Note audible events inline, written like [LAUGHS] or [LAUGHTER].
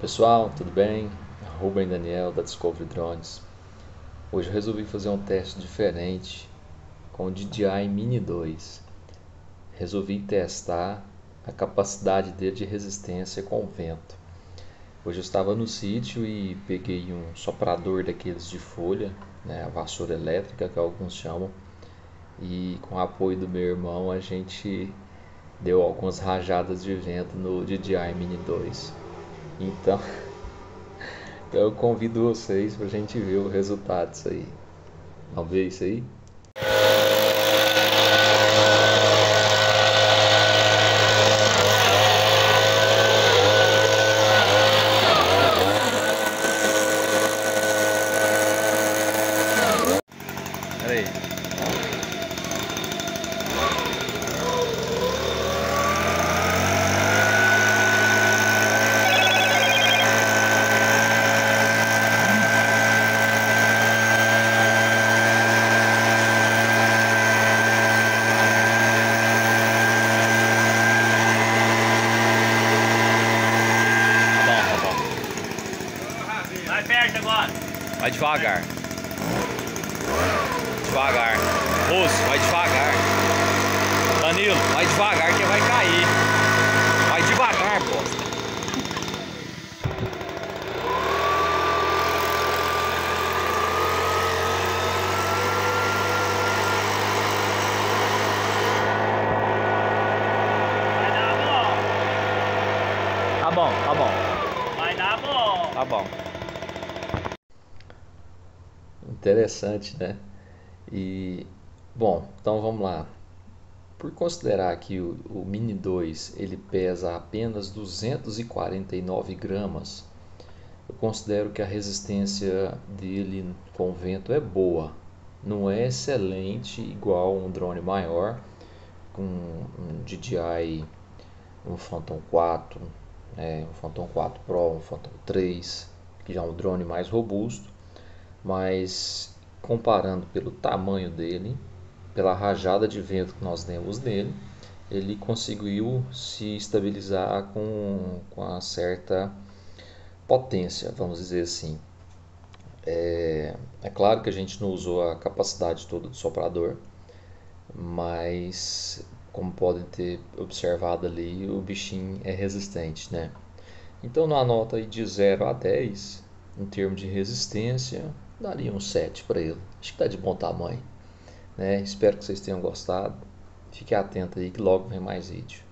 Pessoal, tudo bem? Rubem Daniel da Discovery Drones. Hoje eu resolvi fazer um teste diferente com o DJI Mini 2. Resolvi testar a capacidade dele de resistência com o vento. Hoje eu estava no sítio e peguei um soprador daqueles de folha, né, a vassoura elétrica que alguns chamam, e com o apoio do meu irmão a gente deu algumas rajadas de vento no DJI Mini 2. [LAUGHS] Então, eu convido vocês para a gente ver o resultado disso aí. Vamos ver isso aí? Pera aí. Tá bom, tá bom. Vai perto agora. Vai devagar. Devagar. Russo, vai devagar. Danilo, vai devagar que vai cair. Vai devagar, bosta. Vai dar bom. Tá bom, tá bom. Vai dar bom. Tá bom. Interessante, né? E bom, então vamos lá. Por considerar que o, o Mini 2 ele pesa apenas 249 gramas, eu considero que a resistência dele com vento é boa. Não é excelente igual um drone maior, com um DJI, um Phantom 4, é, um Phantom 4 Pro, um Phantom 3, que já é um drone mais robusto, mas comparando pelo tamanho dele, pela rajada de vento que nós demos nele, ele conseguiu se estabilizar com, com uma certa potência, vamos dizer assim. É, é claro que a gente não usou a capacidade toda do soprador, mas como podem ter observado ali, o bichinho é resistente, né? Então, na nota de 0 a 10, em termos de resistência, daria um 7 para ele. Acho que está de bom tamanho. Né? Espero que vocês tenham gostado. Fique atento aí que logo vem mais vídeo.